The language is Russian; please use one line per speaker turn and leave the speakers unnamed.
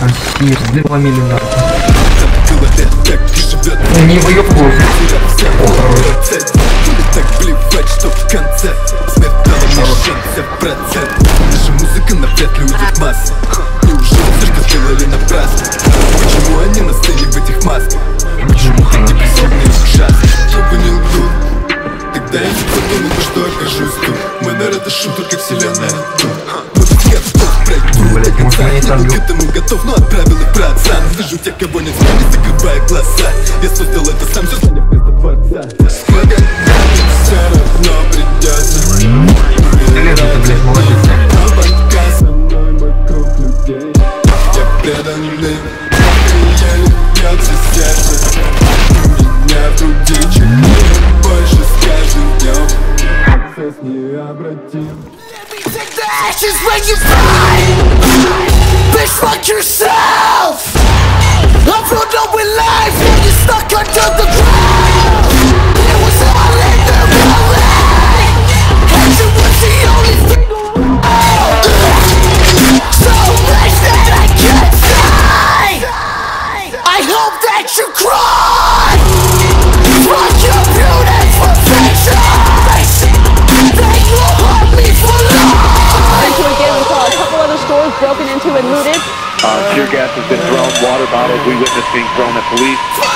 Ассир, взломили нахуй.
Было лет, так и живет
Ну, Не выебывай. О, хорош.
что в конце Смерть дала мне шанс, в процент Наша музыка навряд ли уйдет в массы Неужели все, что сделали напрасно? Почему они на сцене в этих масках? Почему так депрессивны и ужасны? Чтобы не лгут Тогда я не подумал, бы, что окажусь тут Мой народ шум, только вселенная тут пройду
Блядь,
до
может,
конца
они
Не
там
к этому готов, но отправил их братца. Вижу тех, кого нет с нами, закрывая глаза. Я создал это сам, все заняв место Творца. Сколько все равно придется
Лето, ты, блядь, молодец.
Но пока со мной мой круг людей. Я предан им Я льется сердце. Меня в груди чуть больше с каждым днем Процесс необратим
Take the actions when you fight Bitch, fuck yourself! I'm from nowhere life when you're stuck under the ground. It was all in the rolling Hatred was the only thing So much that I can't say I hope that you cry
and looted.
Uh, tear gas has been thrown, water bottles we witnessed being thrown at police.